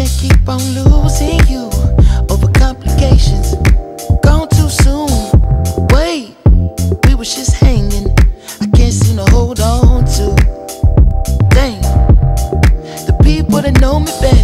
can't keep on losing you over complications. Gone too soon. Wait, we was just hanging. I can't seem to hold on to. Dang, the people that know me best.